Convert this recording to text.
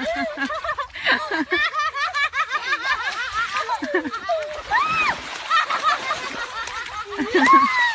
Ha ha ha!